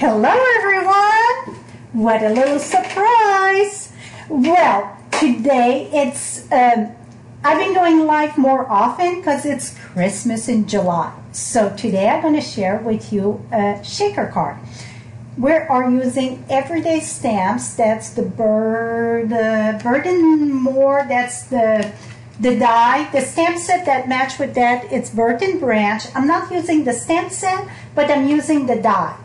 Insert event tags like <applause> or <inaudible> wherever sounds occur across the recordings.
Hello, everyone! What a little surprise! Well, today it's, um, I've been going live more often because it's Christmas in July. So today I'm going to share with you a shaker card. We are using everyday stamps. That's the bird, the bird and more. That's the the die, the stamp set that match with that. It's and branch. I'm not using the stamp set, but I'm using the die.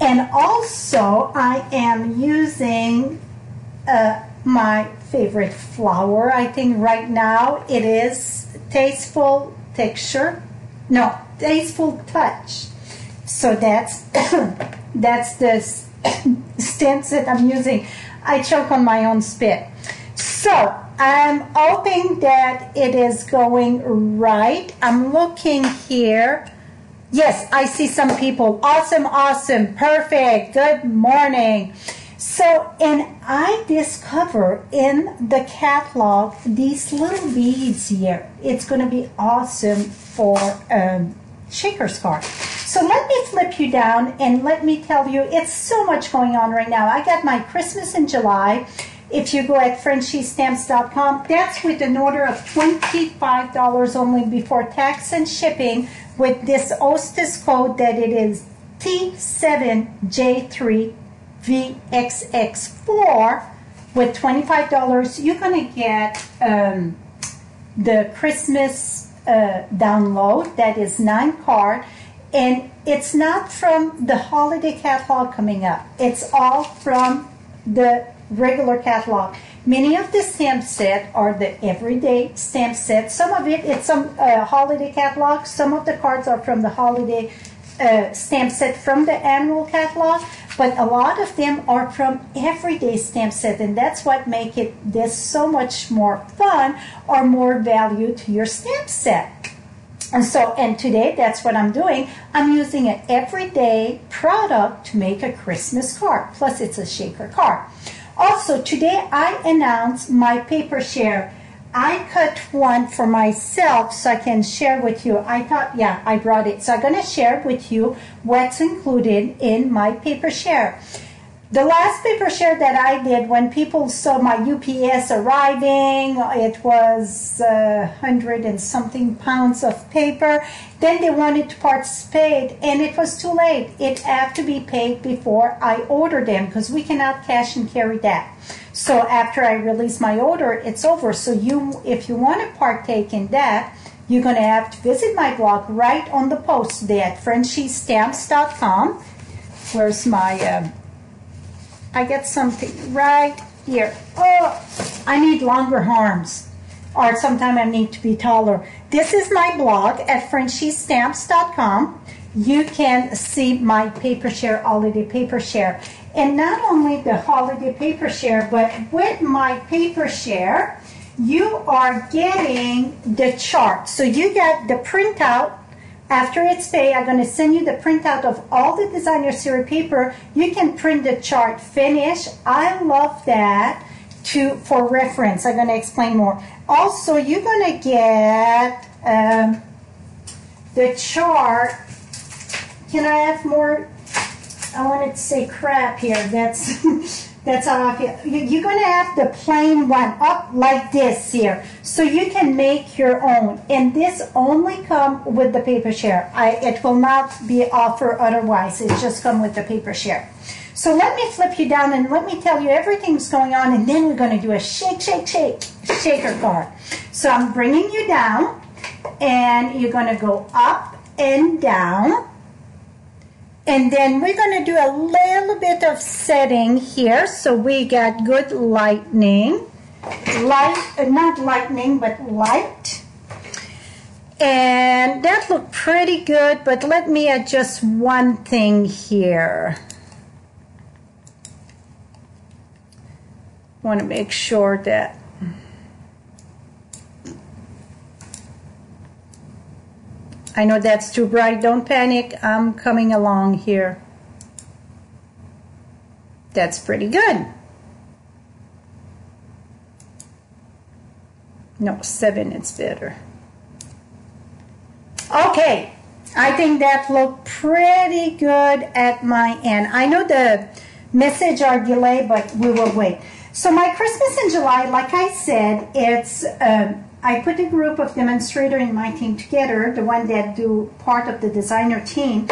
And also, I am using uh, my favorite flower. I think right now it is Tasteful Texture. No, Tasteful Touch. So that's <coughs> that's the stamp <coughs> that I'm using. I choke on my own spit. So I'm hoping that it is going right. I'm looking here Yes, I see some people. Awesome, awesome, perfect, good morning. So, and I discover in the catalog these little beads here. It's going to be awesome for um, shaker's card. So let me flip you down and let me tell you, it's so much going on right now. I got my Christmas in July. If you go at FrenchieStamps.com, that's with an order of $25 only before tax and shipping with this hostess code that it is T7J3VXX4 with $25, you're going to get um, the Christmas uh, download that is nine card. And it's not from the holiday catalog coming up. It's all from the regular catalog. Many of the stamp set are the everyday stamp set. Some of it, it's some uh, holiday catalog. Some of the cards are from the holiday uh, stamp set from the annual catalog. But a lot of them are from everyday stamp set, and that's what make it this so much more fun or more value to your stamp set. And so, and today that's what I'm doing. I'm using an everyday product to make a Christmas card. Plus, it's a shaker card. Also, today I announced my paper share. I cut one for myself so I can share with you. I thought, yeah, I brought it. So I'm going to share with you what's included in my paper share. The last paper share that I did, when people saw my UPS arriving, it was uh, 100 and something pounds of paper. Then they wanted to participate, and it was too late. It had to be paid before I ordered them because we cannot cash and carry that. So after I release my order, it's over. So you, if you want to partake in that, you're going to have to visit my blog right on the post today at FrenchieStamps.com. Where's my uh, I get something right here. Oh, I need longer arms. Or sometimes I need to be taller. This is my blog at FrenchieStamps.com. You can see my paper share, holiday paper share. And not only the holiday paper share, but with my paper share, you are getting the chart. So you get the printout after it's paid, I'm going to send you the printout of all the designer series paper. You can print the chart finish. I love that to for reference. I'm going to explain more. Also, you're going to get um, the chart. Can I have more? I wanted to say crap here. That's <laughs> That's how I feel. You're going to have the plain one up like this here. So you can make your own. And this only come with the paper share. I, it will not be offered otherwise. It just come with the paper share. So let me flip you down and let me tell you everything's going on. And then we're going to do a shake, shake, shake, shaker card. So I'm bringing you down. And you're going to go up and down and then we're going to do a little bit of setting here. So we got good lightning. Light, uh, not lightning, but light. And that looked pretty good, but let me adjust one thing here. want to make sure that I know that's too bright. Don't panic. I'm coming along here. That's pretty good. No, seven, it's better. Okay, I think that looked pretty good at my end. I know the message are delayed, but we will wait. So my Christmas in July, like I said, it's um, I put a group of demonstrator in my team together, the one that do part of the designer team,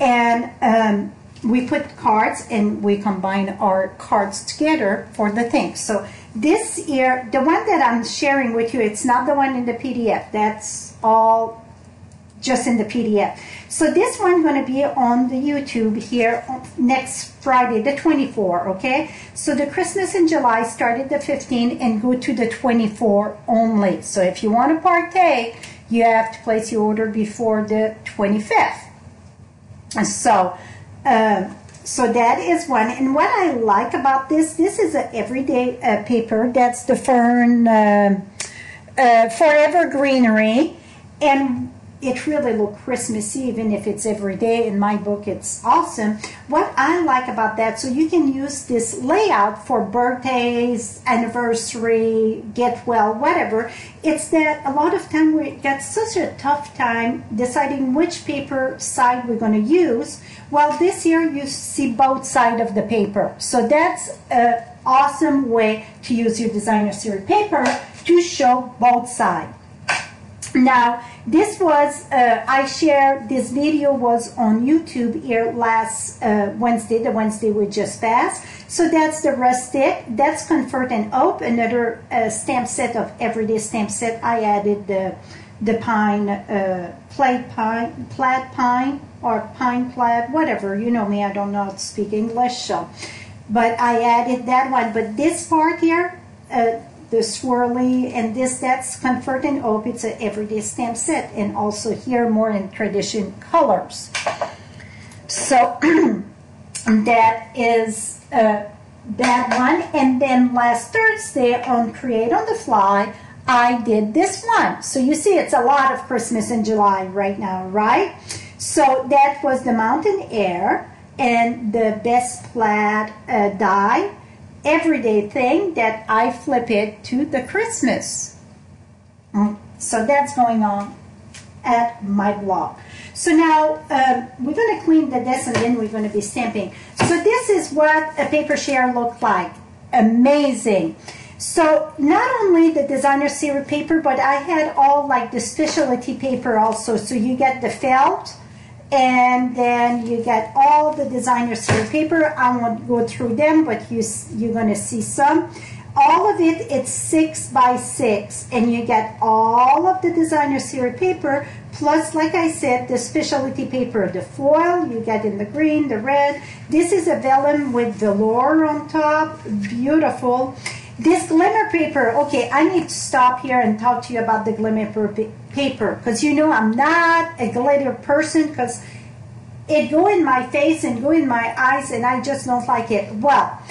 and um, we put cards and we combine our cards together for the thing. So this year, the one that I'm sharing with you, it's not the one in the PDF. That's all just in the PDF. So this one going to be on the YouTube here next Friday, the 24, okay? So the Christmas in July started the 15 and go to the 24 only. So if you want to partake, you have to place your order before the 25th. So, um, so that is one. And what I like about this, this is an everyday uh, paper. That's the Fern uh, uh, Forever Greenery. And it really looks Christmassy, even if it's every day. In my book, it's awesome. What I like about that, so you can use this layout for birthdays, anniversary, get well, whatever. It's that a lot of time we get such a tough time deciding which paper side we're going to use. Well, this year you see both side of the paper. So that's an awesome way to use your designer series paper to show both sides. Now, this was, uh, I shared, this video was on YouTube here last uh, Wednesday, the Wednesday we just passed. So that's the rustic, that's Comfort and Hope, another uh, stamp set of everyday stamp set. I added the, the pine, uh, plaid pine, plaid pine, or pine plaid, whatever, you know me, I don't know how to speak English, so. But I added that one, but this part here, uh, the swirly and this that's comfort and hope. It's an everyday stamp set and also here more in tradition colors. So <clears throat> that is uh, that one. And then last thursday on create on the fly i did this one. So you see it's a lot of christmas in july right now right? So that was the mountain air and the best plaid uh, die everyday thing that I flip it to the Christmas. Mm, so that's going on at my blog. So now uh, we're going to clean the desk and then we're going to be stamping. So this is what a paper share looked like. Amazing. So not only the designer series paper, but I had all like the specialty paper also. So you get the felt, and then you get all the designer series paper. I won't go through them, but you, you're going to see some. All of it, it's six by six, and you get all of the designer series paper, plus, like I said, the specialty paper, the foil, you get in the green, the red. This is a vellum with velour on top, beautiful. This glimmer paper, okay, I need to stop here and talk to you about the glimmer paper because you know I'm not a glitter person because it go in my face and go in my eyes and I just don't like it. Well,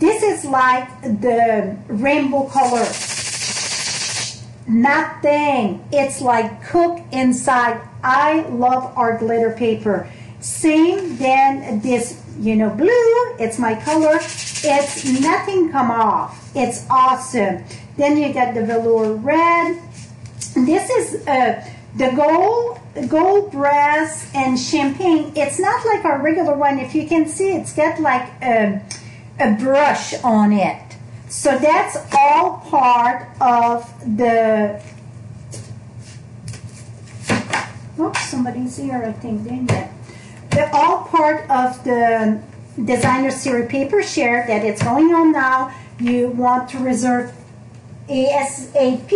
this is like the rainbow color. Nothing. It's like cook inside. I love our glitter paper. Same then this, you know, blue, it's my color. It's nothing come off. It's awesome. Then you get the velour red. This is uh, the gold, gold brass and champagne. It's not like our regular one. If you can see, it's got like a, a brush on it. So that's all part of the. Oh, somebody's here, I think, didn't it? They're all part of the designer series paper share that it's going on now you want to reserve ASAP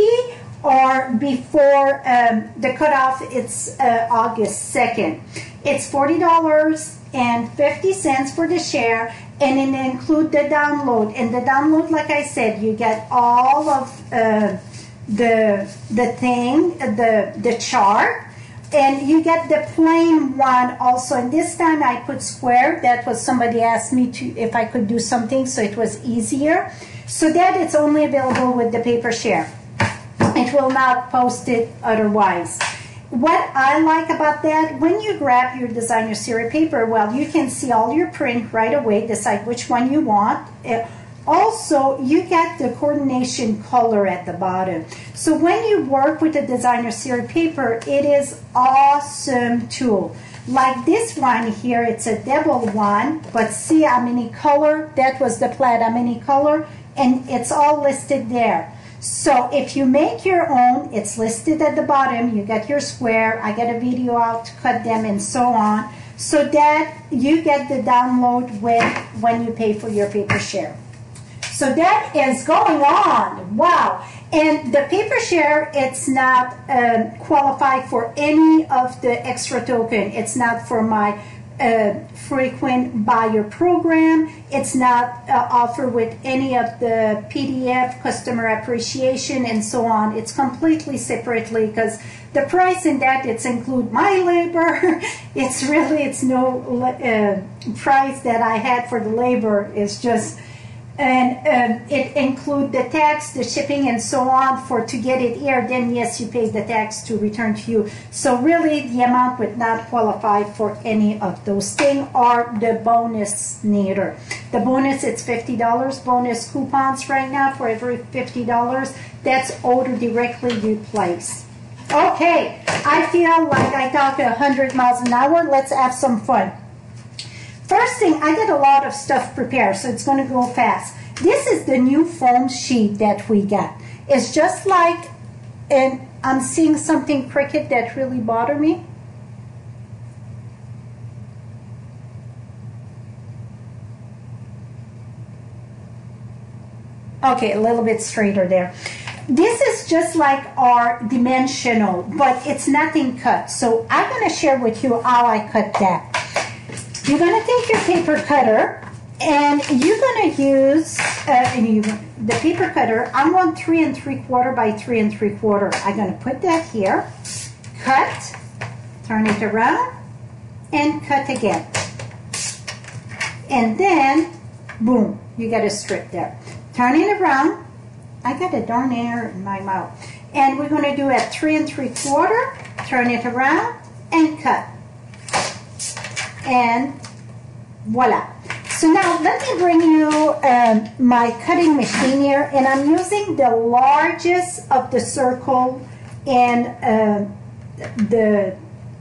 or before um, the cutoff, it's uh, August 2nd. It's $40.50 for the share and it include the download. And the download, like I said, you get all of uh, the the thing, the the chart, and you get the plain one also. And this time I put square. That was somebody asked me to if I could do something, so it was easier. So that it's only available with the paper share. It will not post it otherwise. What I like about that, when you grab your designer series paper, well, you can see all your print right away, decide which one you want. Uh, also you get the coordination color at the bottom. So when you work with the designer series paper, it is awesome tool. Like this one here, it's a double one, but see how many color? That was the plaid, how many color? And it's all listed there. So if you make your own, it's listed at the bottom. You get your square. I get a video out to cut them and so on. So that you get the download with when you pay for your paper share. So that is going on. Wow. And the paper share, it's not um, qualified for any of the extra token. It's not for my uh, frequent buyer program. It's not uh, offered with any of the PDF, customer appreciation, and so on. It's completely separately because the price in that it's include my labor. <laughs> it's really it's no uh, price that I had for the labor. It's just and um, it include the tax, the shipping, and so on for to get it here. Then yes, you pay the tax to return to you. So really, the amount would not qualify for any of those things or the bonus neither. The bonus it's fifty dollars. Bonus coupons right now for every fifty dollars. That's order directly you place. Okay, I feel like I talk a hundred miles an hour. Let's have some fun. First thing, I get a lot of stuff prepared, so it's going to go fast. This is the new foam sheet that we got. It's just like, and I'm seeing something cricket that really bothered me. Okay, a little bit straighter there. This is just like our dimensional, but it's nothing cut. So I'm going to share with you how I cut that. You're going to take your paper cutter and you're going to use uh, you, the paper cutter. I want three and three quarter by three and three quarter. I'm going to put that here, cut, turn it around, and cut again. And then, boom, you get a strip there. Turn it around. I got a darn air in my mouth. And we're going to do at three and three quarter, turn it around, and cut and voila. So now let me bring you um, my cutting machine here and I'm using the largest of the circle and uh, the,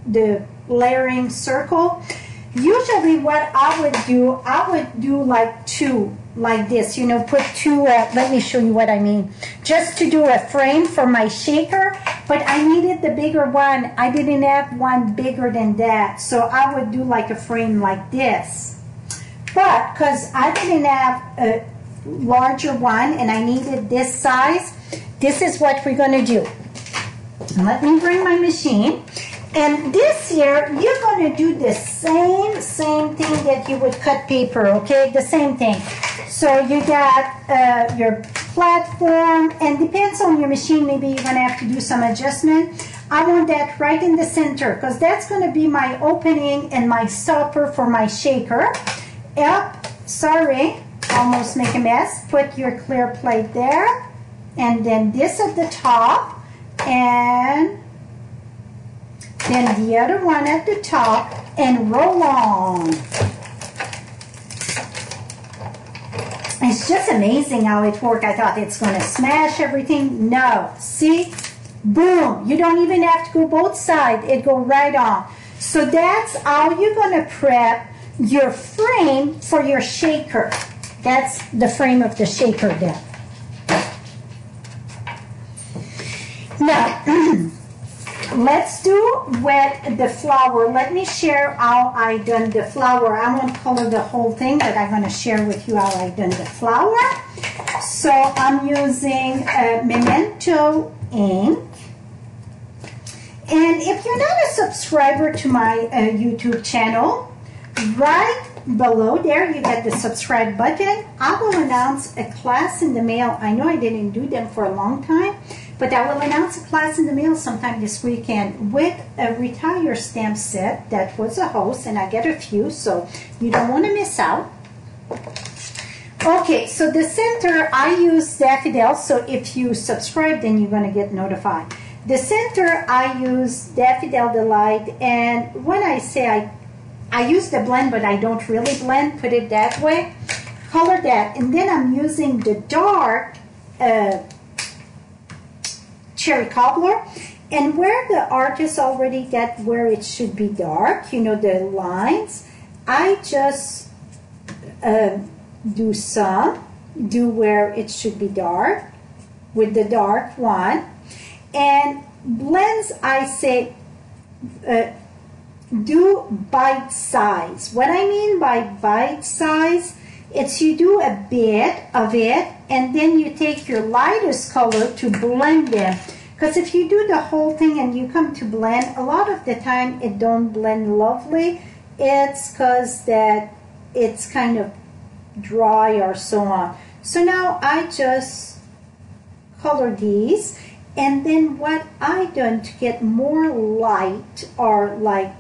the layering circle. Usually what I would do, I would do like two like this, you know, put two, uh, let me show you what I mean. Just to do a frame for my shaker, but I needed the bigger one. I didn't have one bigger than that, so I would do like a frame like this. But because I didn't have a larger one and I needed this size, this is what we're going to do. Let me bring my machine. And this year, you're going to do the same, same thing that you would cut paper, okay? The same thing. So you got uh, your platform, and depends on your machine, maybe you're going to have to do some adjustment. I want that right in the center, because that's going to be my opening and my stopper for my shaker. Yep, sorry, almost make a mess. Put your clear plate there, and then this at the top, and then the other one at the top, and roll on. It's just amazing how it worked. I thought it's going to smash everything. No. See? Boom. You don't even have to go both sides. It go right on. So that's how you're going to prep your frame for your shaker. That's the frame of the shaker there. Now, <clears throat> let's do with the flower. Let me share how I done the flower. I won't color the whole thing, but I'm going to share with you how I done the flower. So I'm using a Memento ink. And if you're not a subscriber to my uh, YouTube channel, right below there you get the subscribe button. I will announce a class in the mail. I know I didn't do them for a long time but I will announce a class in the mail sometime this weekend with a retire stamp set that was a host, and I get a few, so you don't want to miss out. Okay, so the center, I use Daffodil, so if you subscribe, then you're going to get notified. The center, I use Daffodil Delight, and when I say I, I use the blend, but I don't really blend, put it that way, color that, and then I'm using the dark uh, cherry cobbler. And where the artist already got where it should be dark, you know, the lines, I just uh, do some, do where it should be dark with the dark one. And blends, I say, uh, do bite size. What I mean by bite size, it's you do a bit of it and then you take your lightest color to blend them. Because if you do the whole thing and you come to blend, a lot of the time it don't blend lovely. It's because that it's kind of dry or so on. So now I just color these and then what I done to get more light or like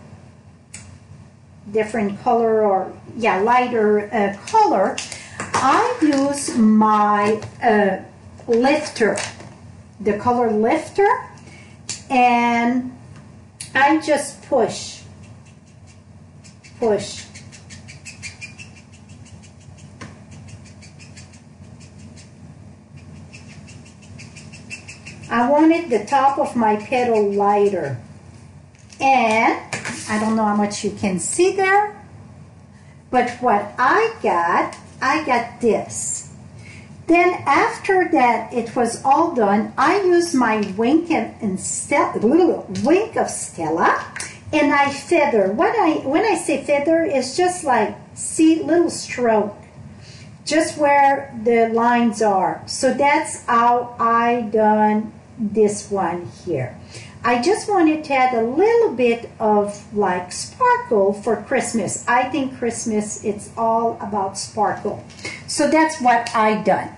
different color or yeah lighter uh, color I use my uh, lifter the color lifter and I just push push I wanted the top of my petal lighter and I don't know how much you can see there, but what I got, I got this. Then after that it was all done, I used my wink and Stella, <laughs> wink of Stella, and I feather. What I when I say feather, it's just like see little stroke, just where the lines are. So that's how I done this one here. I just wanted to add a little bit of like sparkle for Christmas. I think Christmas, it's all about sparkle. So that's what I done.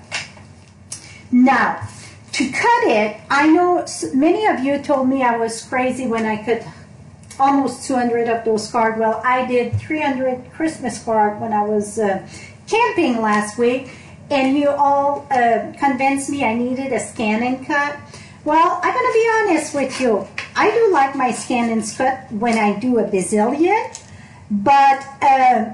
Now, to cut it, I know many of you told me I was crazy when I cut almost 200 of those cards. Well, I did 300 Christmas cards when I was uh, camping last week, and you all uh, convinced me I needed a scan and cut. Well, I'm going to be honest with you. I do like my scan and cut when I do a bazillion, but uh,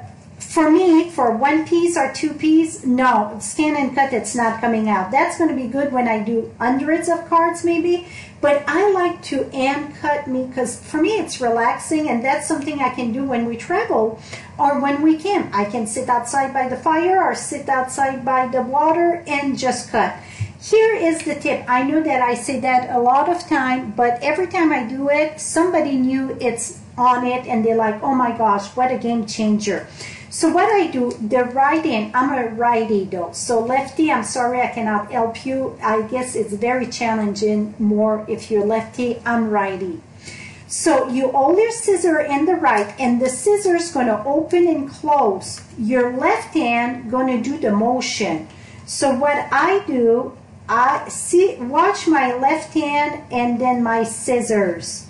for me, for one piece or two piece, no, scan and cut, it's not coming out. That's going to be good when I do hundreds of cards maybe, but I like to hand cut me because for me it's relaxing and that's something I can do when we travel or when we camp. I can sit outside by the fire or sit outside by the water and just cut. Here is the tip. I know that I say that a lot of time, but every time I do it, somebody new it's on it and they're like, oh my gosh, what a game changer. So what I do, the right hand, I'm a righty though. So lefty, I'm sorry I cannot help you. I guess it's very challenging more if you're lefty, I'm righty. So you hold your scissor in the right and the scissors going to open and close. Your left hand going to do the motion. So what I do, I see, watch my left hand and then my scissors.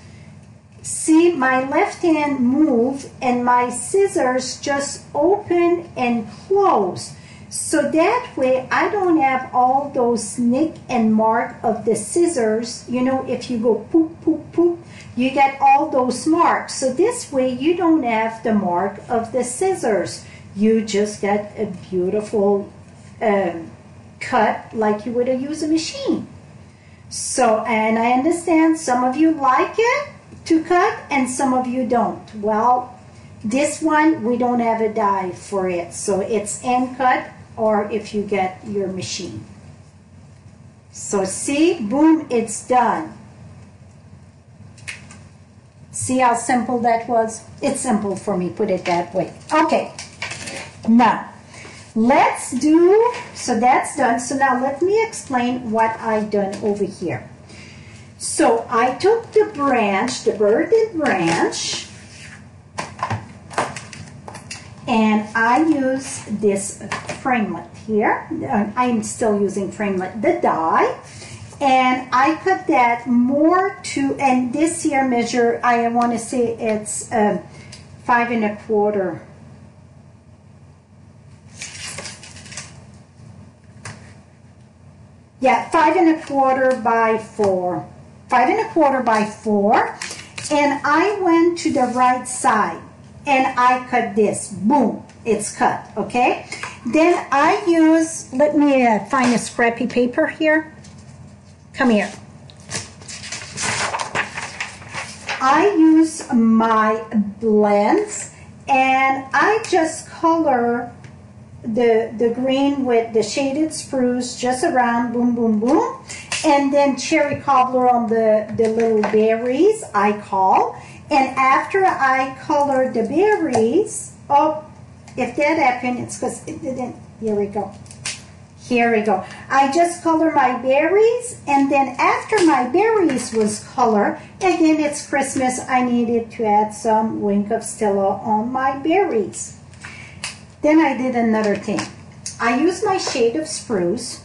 See my left hand move and my scissors just open and close. So that way I don't have all those nick and mark of the scissors. You know, if you go poop, poop, poop, you get all those marks. So this way you don't have the mark of the scissors. You just get a beautiful um, cut like you would use a machine. So, and I understand some of you like it to cut and some of you don't. Well, this one, we don't have a die for it. So it's hand cut or if you get your machine. So see, boom, it's done. See how simple that was? It's simple for me, put it that way. Okay, now Let's do, so that's done. So now let me explain what I've done over here. So I took the branch, the birded branch, and I use this framelit here. Uh, I'm still using framelit, the die. And I cut that more to, and this here measure, I want to say it's uh, five and a quarter Yeah, five and a quarter by four. Five and a quarter by four. And I went to the right side and I cut this. Boom, it's cut, okay? Then I use, let me uh, find a scrappy paper here. Come here. I use my blends and I just color the, the green with the shaded spruce just around, boom, boom, boom. And then cherry cobbler on the, the little berries, I call. And after I color the berries, oh, if that happened, it's because it didn't. Here we go. Here we go. I just color my berries, and then after my berries was color, again, it's Christmas, I needed to add some Wink of Stella on my berries. Then I did another thing. I used my shaded spruce.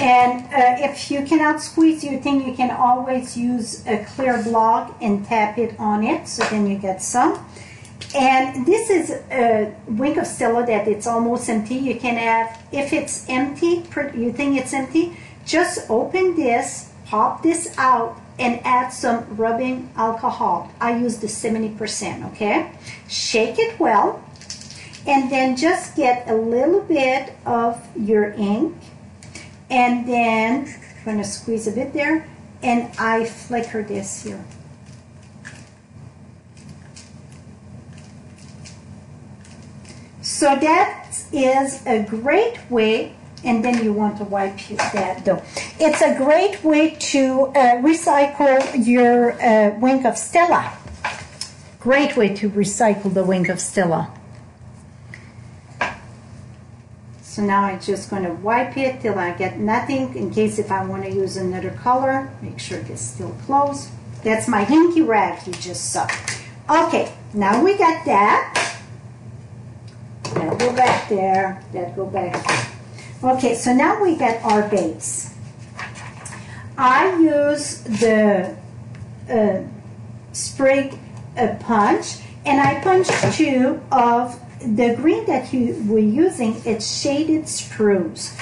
And uh, if you cannot squeeze your thing, you can always use a clear block and tap it on it, so then you get some. And this is a wink of Stella that it's almost empty. You can have, if it's empty, you think it's empty, just open this, pop this out, and add some rubbing alcohol. I use the 70%, okay? Shake it well and then just get a little bit of your ink and then I'm going to squeeze a bit there and I flicker this here. So that is a great way and then you want to wipe that dough. It's a great way to uh, recycle your uh, wink of Stella. Great way to recycle the wink of Stella. So now I'm just going to wipe it till I get nothing in case if I want to use another color. Make sure it's still closed. That's my hinky rag you just saw. Okay, now we got that. That go back there. That go back. Okay, so now we got our base. I use the uh, sprig uh, punch and I punch two of the green that you were using, it's shaded spruce.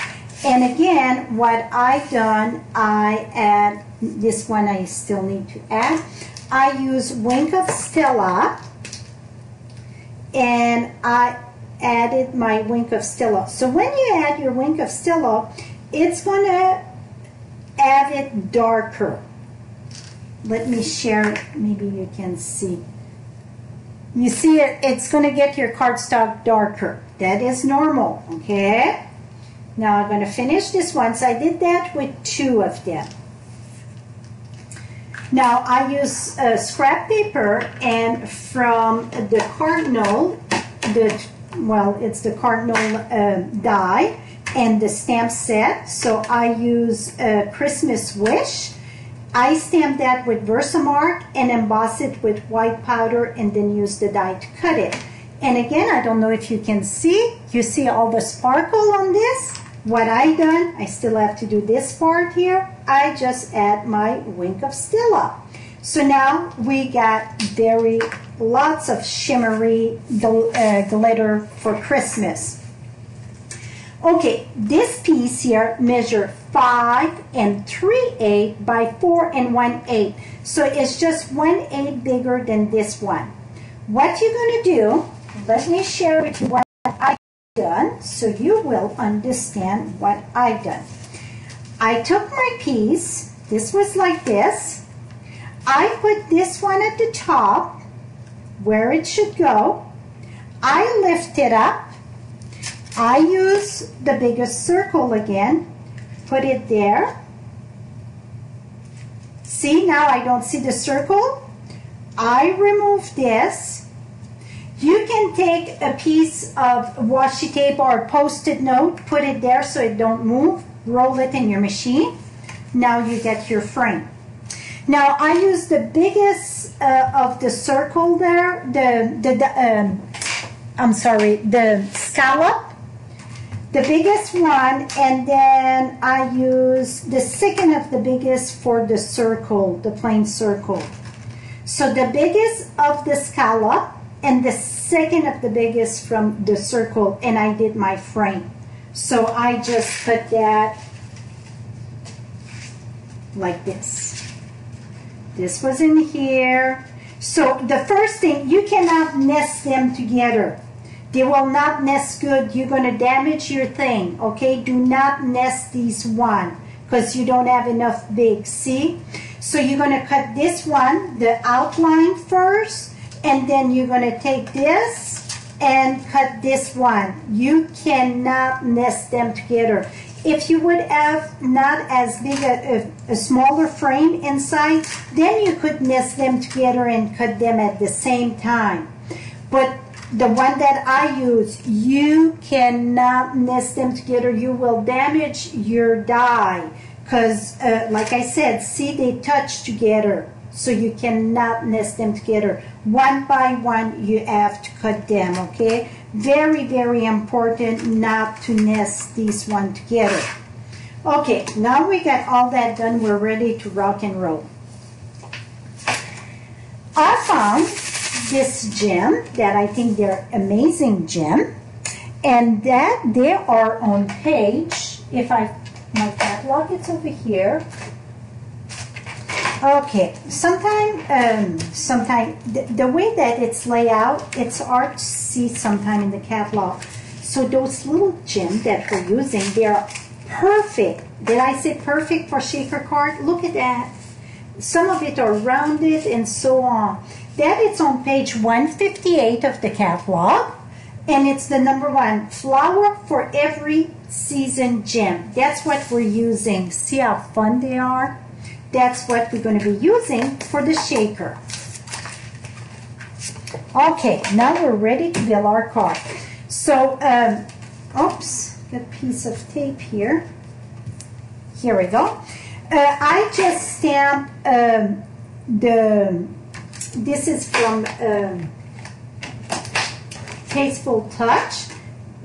And again, what I've done, I add, this one I still need to add. I use Wink of Stella, and I added my Wink of Stella. So when you add your Wink of Stella, it's going to add it darker. Let me share, maybe you can see. You see, it, it's going to get your cardstock darker. That is normal, okay? Now I'm going to finish this one. So I did that with two of them. Now I use uh, scrap paper and from the Cardinal, the well, it's the Cardinal uh, die and the stamp set. So I use a Christmas Wish I stamp that with Versamark and emboss it with white powder and then use the die to cut it. And again, I don't know if you can see, you see all the sparkle on this? What I done, I still have to do this part here. I just add my wink of Stella. So now we got very lots of shimmery gl uh, glitter for Christmas. Okay, this piece here measure 5 and 3 8 by 4 and 1 8. So it's just 1 8 bigger than this one. What you're going to do, let me share with you what I've done so you will understand what I've done. I took my piece, this was like this. I put this one at the top where it should go. I lift it up I use the biggest circle again, put it there. See, now I don't see the circle. I remove this. You can take a piece of washi tape or post-it note, put it there so it don't move, roll it in your machine. Now you get your frame. Now I use the biggest uh, of the circle there, the, the, the um, I'm sorry, the scallop the biggest one and then I use the second of the biggest for the circle, the plain circle. So the biggest of the scallop and the second of the biggest from the circle and I did my frame. So I just put that like this. This was in here. So the first thing, you cannot nest them together They will not nest good. You're going to damage your thing, okay? Do not nest these one because you don't have enough big, see? So you're going to cut this one, the outline first, and then you're going to take this and cut this one. You cannot nest them together. If you would have not as big a, a, a, smaller frame inside, then you could nest them together and cut them at the same time. But the one that I use, you cannot nest them together. You will damage your die. Because, uh, like I said, see, they touch together. So you cannot nest them together. One by one, you have to cut them, okay? Very, very important not to nest these one together. Okay, now we got all that done. We're ready to rock and roll. I found this gem that I think they're amazing gem. And that they are on page, if I, my catalog, it's over here. Okay, sometimes, um, sometime the, the, way that it's laid out, it's hard to see sometime in the catalog. So those little gems that we're using, they're perfect. Did I say perfect for shaker card? Look at that. Some of it are rounded and so on. That it's on page 158 of the catalog. And it's the number one, flower for every season gem. That's what we're using. See how fun they are? That's what we're going to be using for the shaker. Okay, now we're ready to build our card. So, um, oops, a piece of tape here. Here we go. Uh, I just stamped um, the, this is from um, Tasteful Touch.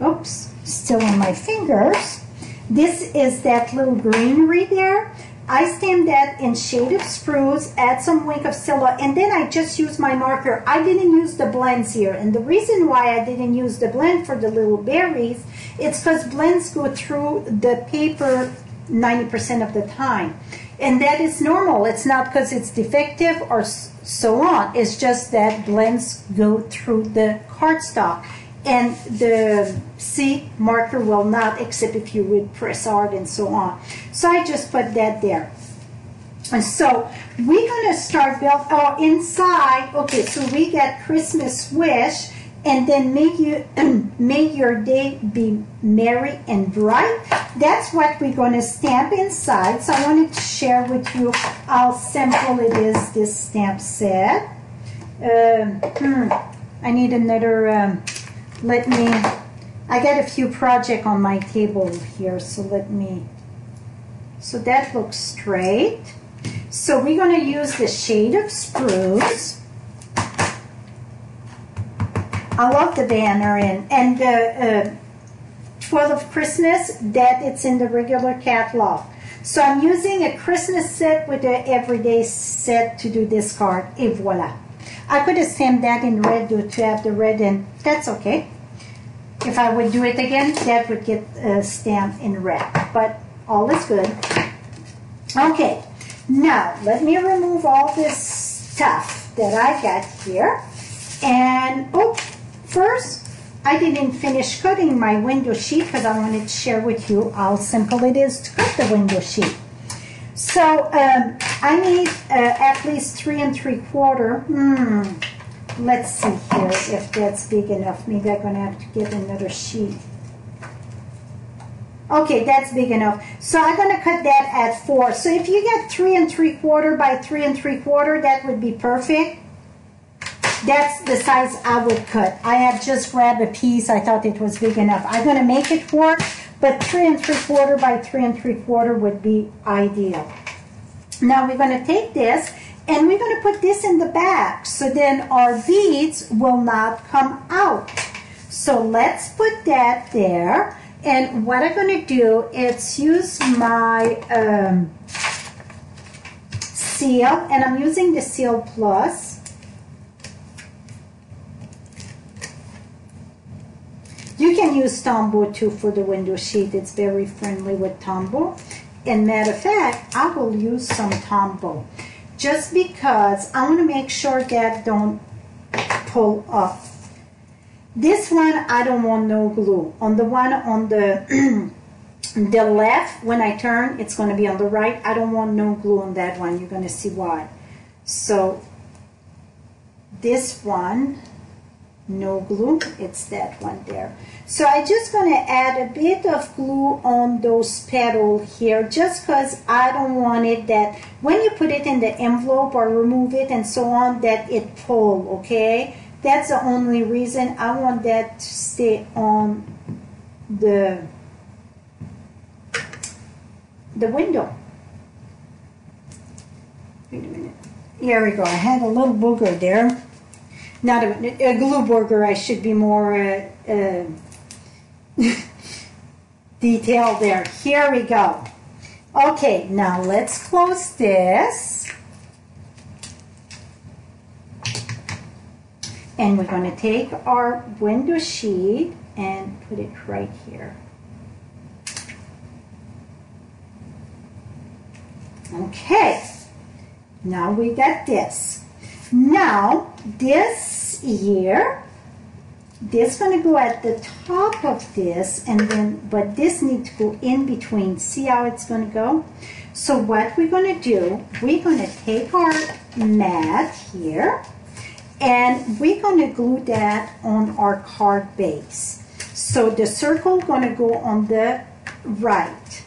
Oops, still on my fingers. This is that little greenery there. I stamped that in Shaded Spruce, add some Wink of Stella, and then I just used my marker. I didn't use the blends here, and the reason why I didn't use the blend for the little berries, it's because blends go through the paper 90% of the time. And that is normal. It's not because it's defective or so on. It's just that blends go through the cardstock and the C marker will not except if you would press hard and so on. So I just put that there. And so we're going to start oh, inside, okay, so we got Christmas wish, and then make you <clears throat> make your day be merry and bright. That's what we're going to stamp inside. So I wanted to share with you how simple it is, this stamp set. Um, hmm, I need another um, let me, I got a few project on my table here, so let me, so that looks straight. So we're going to use the shaded spruce. I love the banner and, and the uh, Toile Christmas that it's in the regular catalog. So I'm using a Christmas set with an everyday set to do this card. Et voila. I could have stamped that in red to have the red and that's okay. If I would do it again, that would get uh, stamped in red, but all is good. Okay, now let me remove all this stuff that I got here. And, oh, first, I didn't finish cutting my window sheet because I wanted to share with you how simple it is to cut the window sheet. So um, I need uh, at least three and three quarter. Hmm. Let's see here if that's big enough. Maybe I'm going to have to get another sheet. Okay, that's big enough. So I'm going to cut that at four. So if you get three and three quarter by three and three quarter, that would be perfect. That's the size I would cut. I have just grabbed a piece. I thought it was big enough. I'm going to make it work, but three and three quarter by three and three quarter would be ideal. Now we're going to take this and we're going to put this in the back so then our beads will not come out. So let's put that there. And what I'm going to do is use my um, seal, and I'm using the Seal Plus. You can use Tombow too for the window sheet. It's very friendly with Tombow. And matter of fact, I will use some Tombow just because I want to make sure that don't pull up. This one, I don't want no glue. On the one on the <clears throat> the left, when I turn, it's going to be on the right. I don't want no glue on that one. You're going to see why. So this one, no glue, it's that one there. So I'm just going to add a bit of glue on those petals here just because I don't want it that when you put it in the envelope or remove it and so on that it pull, okay? That's the only reason I want that to stay on the the window. Wait a minute. Here we go. I had a little booger there. Not a, a glue booger. I should be more uh, uh, <laughs> detailed there. Here we go. Okay, now let's close this. And we're going to take our window sheet and put it right here. Okay, now we got this. Now, this here, this is gonna go at the top of this, and then, but this needs to go in between. See how it's gonna go? So what we're gonna do, we're gonna take our mat here, and we're gonna glue that on our card base. So the circle is gonna go on the right.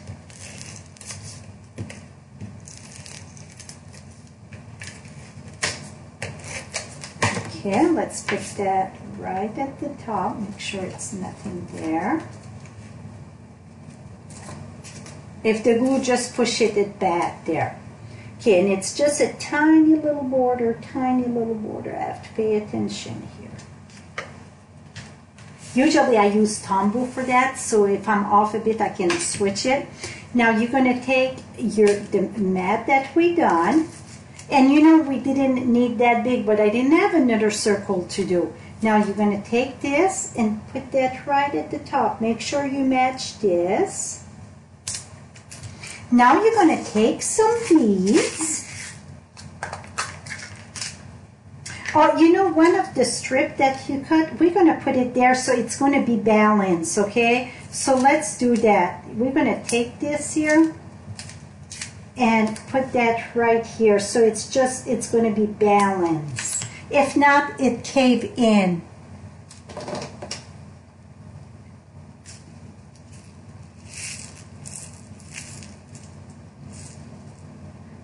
Okay, let's put that right at the top. Make sure it's nothing there. If the glue just push it, it back there. Okay, and it's just a tiny little border, tiny little border. I have to pay attention here. Usually I use Tombow for that, so if I'm off a bit, I can switch it. Now you're going to take your the mat that we done, and you know, we didn't need that big, but I didn't have another circle to do. Now you're going to take this and put that right at the top. Make sure you match this. Now you're going to take some beads. Oh, you know, one of the strip that you cut, we're going to put it there so it's going to be balanced, okay? So let's do that. We're going to take this here and put that right here so it's just it's going to be balanced if not it cave in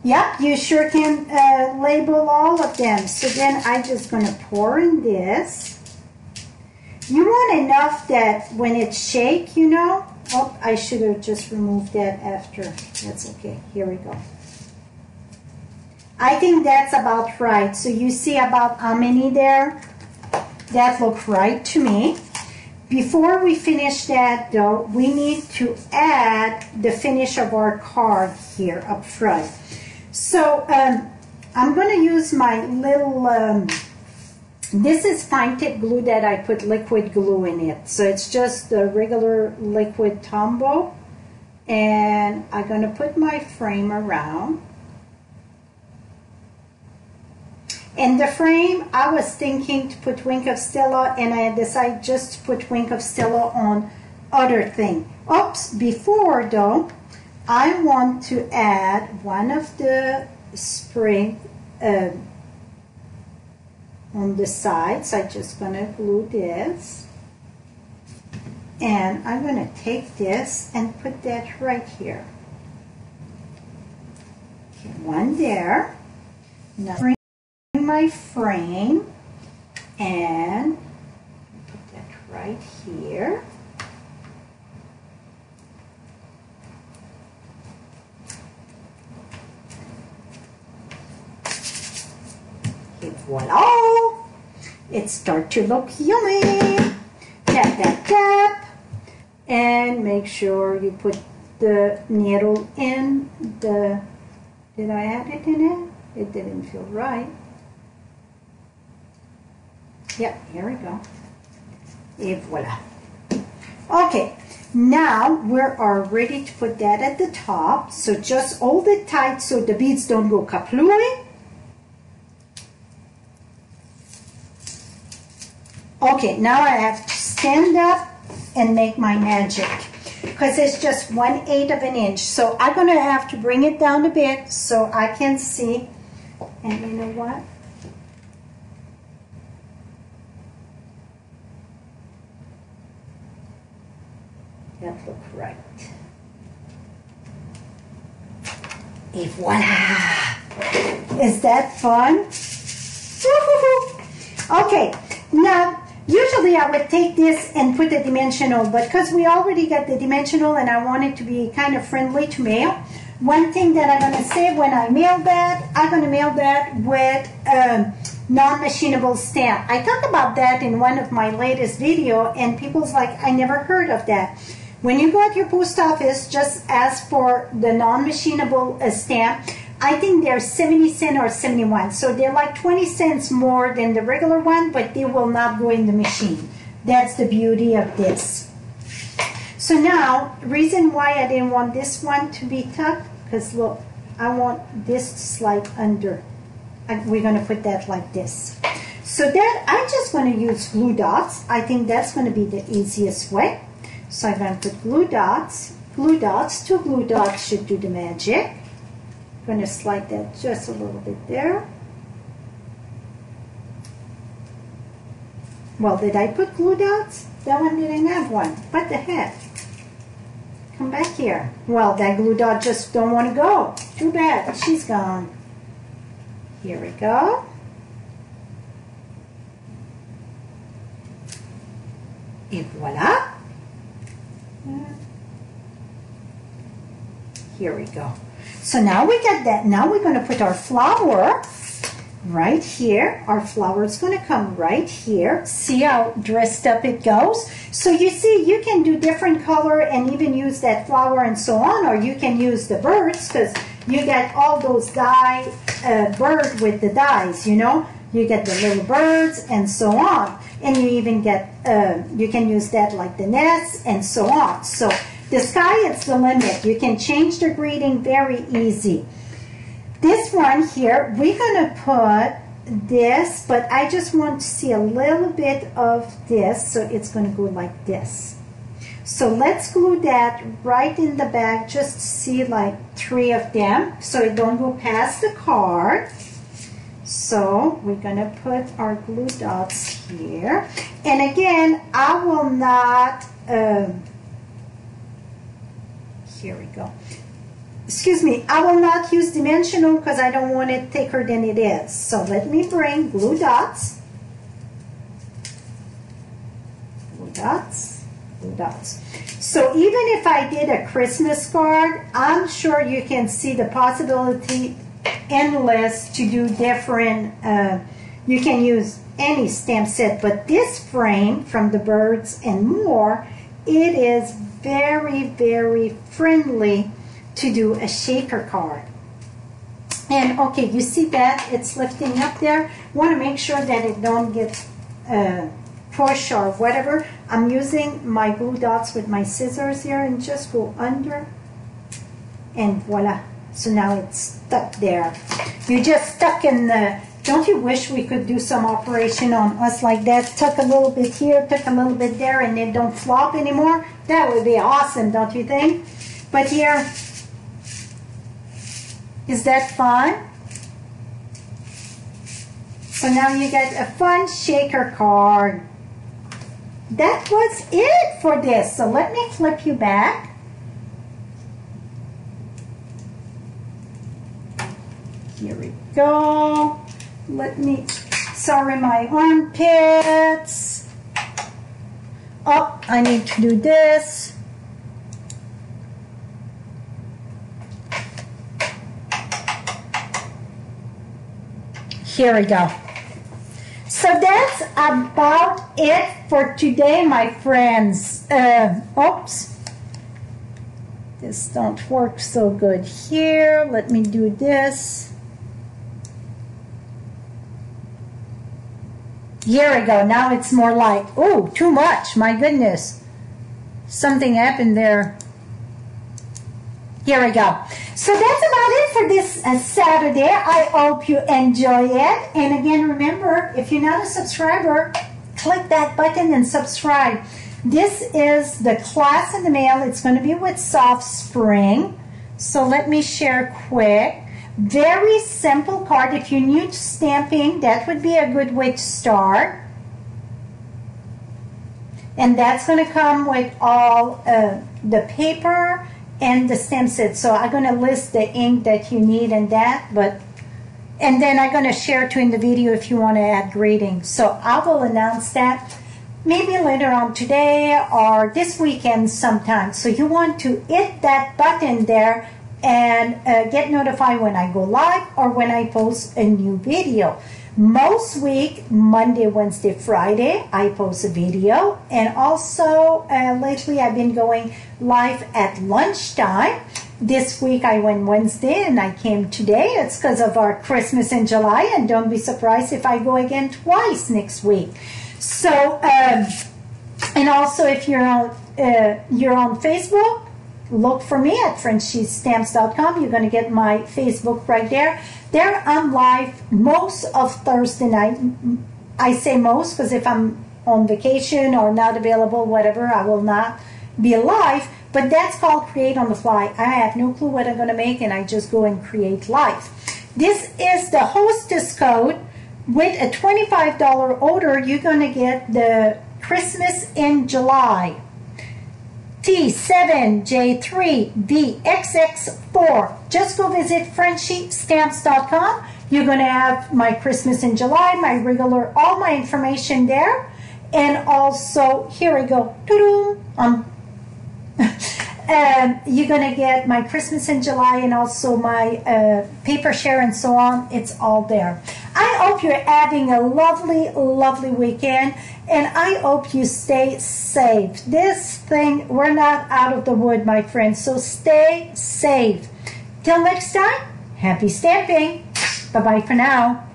Yep, you sure can uh, label all of them. So then I'm just going to pour in this. You want enough that when it shake, you know, Oh, I should have just removed that after. That's okay. Here we go. I think that's about right. So you see about how many there? That look right to me. Before we finish that though, we need to add the finish of our card here up front. So um, I'm going to use my little um, this is fine tip glue that I put liquid glue in it. So it's just the regular liquid Tombow. And I'm going to put my frame around. In the frame, I was thinking to put Wink of Stella and I decided just to put Wink of Stella on other thing. Oops, before though, I want to add one of the sprig uh, on the sides. I'm just to glue this. And I'm going to take this and put that right here. Okay, one there. Now bring my frame and put that right here. Et voila! It starts to look yummy. Tap, tap, tap. And make sure you put the needle in the, did I add it in it? It didn't feel right. Yep, here we go. Et voila. Okay, now we are ready to put that at the top. So just hold it tight so the beads don't go kaplooey. Okay, now I have to stand up and make my magic because it's just one eighth of an inch. So I'm going to have to bring it down a bit so I can see. And you know what? That look right. Et voila! Is that fun? okay, now usually I would take this and put the dimensional, but because we already got the dimensional and I want it to be kind of friendly to mail, one thing that I'm going to say when I mail that, I'm going to mail that with a non-machinable stamp. I talked about that in one of my latest video and people's like, I never heard of that. When you go at your post office, just ask for the non-machinable uh, stamp. I think they're 70 cents or 71. So they're like 20 cents more than the regular one, but they will not go in the machine. That's the beauty of this. So now, reason why I didn't want this one to be tucked, because look, I want this to slide under. We're going to put that like this. So that, I'm just going to use glue dots. I think that's going to be the easiest way. So I'm going to put glue dots, glue dots, two glue dots should do the magic. Going to slide that just a little bit there. Well, did I put glue dots? That one didn't have one. What the heck? Come back here. Well, that glue dot just don't want to go. Too bad. She's gone. Here we go. Et voila. Here we go. So now we got that. Now we're going to put our flower right here. Our flower is going to come right here. See how dressed up it goes? So you see, you can do different color and even use that flower and so on, or you can use the birds because you get all those die, uh, bird with the dies, you know? You get the little birds and so on. And you even get, uh, you can use that like the nest and so on. So the sky is the limit. You can change the greeting very easy. This one here, we're going to put this, but I just want to see a little bit of this, so it's going to go like this. So let's glue that right in the back, just to see like three of them, so it don't go past the card. So we're going to put our glue dots here. And again, I will not, um, here we go. Excuse me, I will not use dimensional because I don't want it thicker than it is. So let me bring glue dots. Glue dots, glue dots. So even if I did a Christmas card, I'm sure you can see the possibility endless to do different, uh, you can use any stamp set, but this frame from the birds and more, it is very, very friendly to do a shaker card. And okay, you see that it's lifting up there. Want to make sure that it don't get uh, pushed or whatever. I'm using my glue dots with my scissors here and just go under and voila. So now it's stuck there. You just stuck in the, don't you wish we could do some operation on us like that? Tuck a little bit here, tuck a little bit there, and it don't flop anymore? That would be awesome, don't you think? But here, is that fun? So now you get a fun shaker card. That was it for this. So let me flip you back. Here we go. Let me, sorry, my armpits. Oh, I need to do this. Here we go. So that's about it for today, my friends. Uh, oops. This don't work so good here. Let me do this. Here ago. Now it's more like, oh, too much. My goodness. Something happened there. Here we go. So that's about it for this uh, Saturday. I hope you enjoy it. And again, remember, if you're not a subscriber, click that button and subscribe. This is the class in the mail. It's going to be with Soft Spring. So let me share quick. Very simple card. If you're new to stamping, that would be a good way to start. And that's going to come with all uh, the paper and the stamp set. So I'm going to list the ink that you need and that, but and then I'm going to share too in the video if you want to add grading. So I will announce that maybe later on today or this weekend sometime. So you want to hit that button there and uh, get notified when I go live or when I post a new video. Most week, Monday, Wednesday, Friday, I post a video. And also, uh, lately I've been going live at lunchtime. This week I went Wednesday and I came today. It's because of our Christmas in July. And don't be surprised if I go again twice next week. So, um, and also if you're on, uh, you're on Facebook, look for me at FrenchieStamps.com. You're going to get my Facebook right there. There I'm live most of Thursday night. I say most because if I'm on vacation or not available, whatever, I will not be live. But that's called create on the fly. I have no clue what I'm going to make and I just go and create live. This is the hostess code. With a $25 order, you're going to get the Christmas in July T7J3VXX4. Just go visit FrenchieStamps.com. You're going to have my Christmas in July, my regular, all my information there. And also, here we go. Um, and <laughs> you're going to get my Christmas in July and also my uh, paper share and so on. It's all there. I hope you're having a lovely, lovely weekend and I hope you stay safe. This thing, we're not out of the wood, my friends, so stay safe. Till next time, happy stamping. Bye bye for now.